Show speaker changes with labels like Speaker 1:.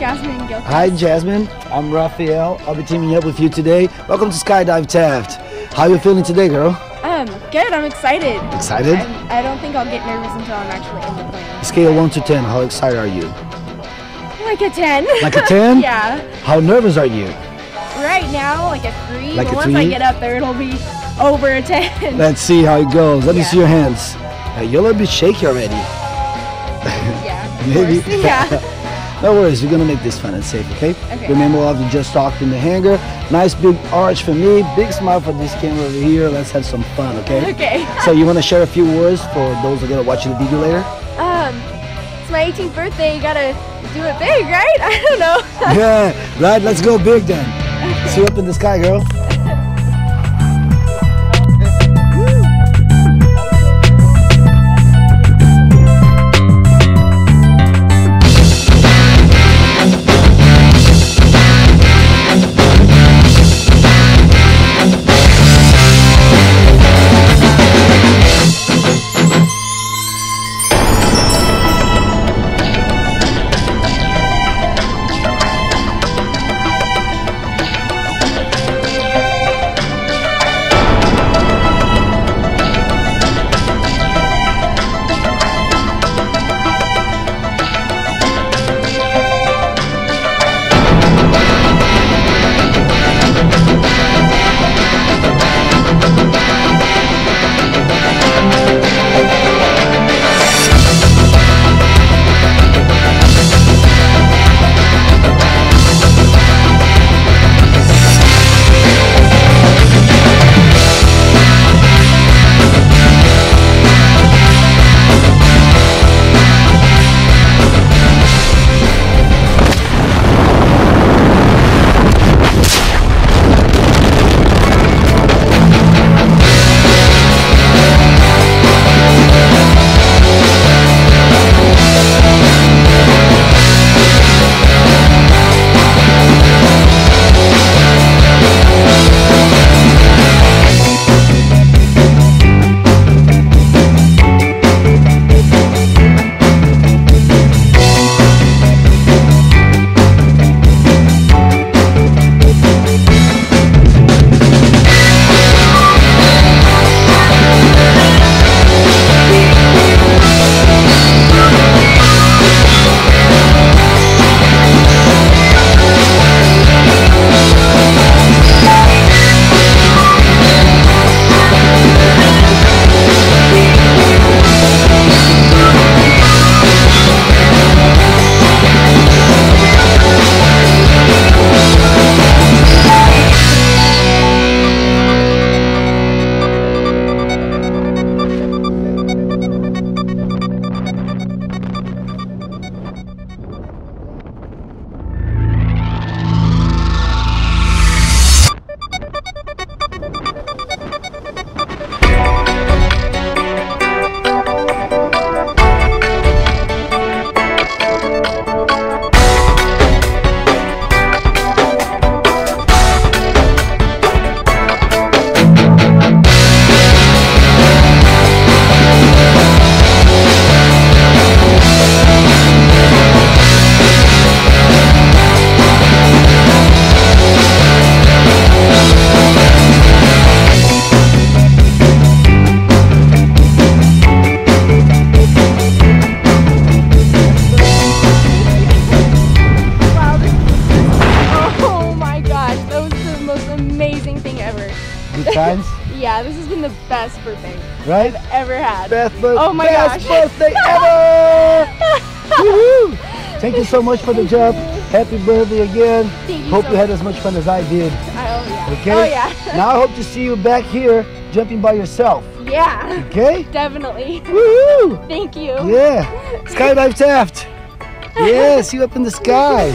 Speaker 1: Jasmine Gilcrest.
Speaker 2: Hi, Jasmine. I'm Raphael. I'll be teaming up with you today. Welcome to Skydive Taft. How are you feeling today, girl?
Speaker 1: Um, good. I'm excited.
Speaker 2: Excited?
Speaker 1: I'm, I don't think I'll get nervous until I'm actually in the plane.
Speaker 2: Scale 1 to 10, how excited are you?
Speaker 1: Like a 10.
Speaker 2: Like a 10?
Speaker 1: yeah.
Speaker 2: How nervous are you?
Speaker 1: Right now, like a 3.
Speaker 2: Like
Speaker 1: but
Speaker 2: a
Speaker 1: once I get up there, it'll be over a 10.
Speaker 2: Let's see how it goes. Let me see your hands. Uh, you're a little bit shaky already.
Speaker 1: yeah.
Speaker 2: Maybe.
Speaker 1: Yeah.
Speaker 2: No worries, we're gonna make this fun and safe, okay?
Speaker 1: Okay.
Speaker 2: Remember all of you just talked in the hangar. Nice big arch for me, big smile for this camera over here. Let's have some fun, okay?
Speaker 1: Okay.
Speaker 2: So you wanna share a few words for those that are gonna watch the video later?
Speaker 1: Um, it's my 18th birthday. You gotta do it big, right? I don't know.
Speaker 2: yeah, right, let's go big then. See you up in the sky, girl.
Speaker 1: Amazing thing ever.
Speaker 2: Good times,
Speaker 1: Yeah, this has been the best birthday
Speaker 2: right?
Speaker 1: I've ever had.
Speaker 2: Best, bir-
Speaker 1: Oh my
Speaker 2: best
Speaker 1: gosh.
Speaker 2: birthday ever! Woohoo! Thank you so much for the job. Happy birthday again.
Speaker 1: Thank you
Speaker 2: Hope
Speaker 1: so
Speaker 2: you had as much fun as I did.
Speaker 1: Oh yeah.
Speaker 2: Okay?
Speaker 1: Oh yeah.
Speaker 2: now I hope to see you back here jumping by yourself.
Speaker 1: yeah.
Speaker 2: Okay?
Speaker 1: Definitely.
Speaker 2: Woohoo!
Speaker 1: Thank you.
Speaker 2: Yeah. Skydive Taft. Yeah, see you up in the sky.